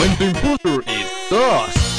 when the imposter is us.